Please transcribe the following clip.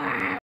Mwah.